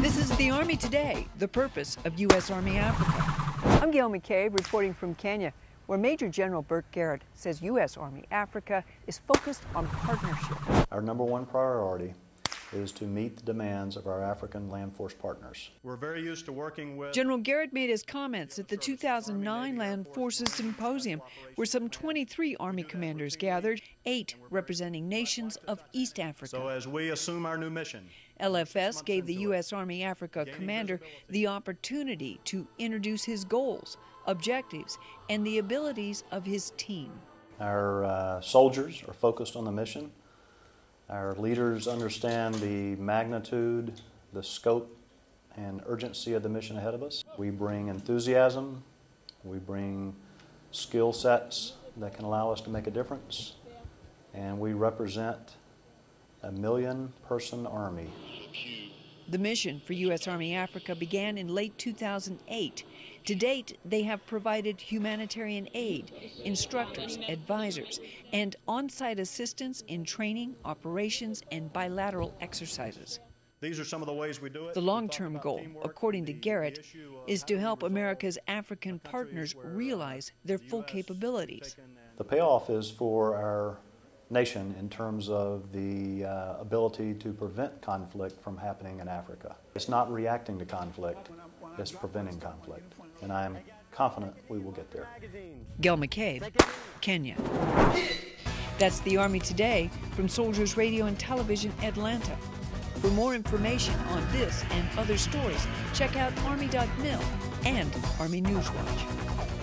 This is the Army Today, the purpose of U.S. Army Africa. I'm Gail McCabe reporting from Kenya, where Major General Burke Garrett says U.S. Army Africa is focused on partnership. Our number one priority is to meet the demands of our African land force partners. We're very used to working with General Garrett made his comments at the 2009 Land Forces Symposium, where some 23 Army commanders gathered, eight representing nations of East Africa. So as we assume our new mission, LFS gave the U.S. Army Africa commander the opportunity to introduce his goals, objectives, and the abilities of his team. Our uh, soldiers are focused on the mission. Our leaders understand the magnitude, the scope, and urgency of the mission ahead of us. We bring enthusiasm, we bring skill sets that can allow us to make a difference, and we represent a million person army. The mission for U.S. Army Africa began in late 2008. To date, they have provided humanitarian aid, instructors, advisors, and on site assistance in training, operations, and bilateral exercises. these are some of the ways we do it. The long term goal, teamwork, according to Garrett, is to help America's African partners uh, realize their the full US capabilities. The payoff is for our nation in terms of the uh, ability to prevent conflict from happening in Africa. It's not reacting to conflict, it's preventing conflict. And I am confident we will get there. Gail McCabe, Kenya. That's the Army Today from Soldiers Radio and Television Atlanta. For more information on this and other stories, check out Army.mil and Army Newswatch.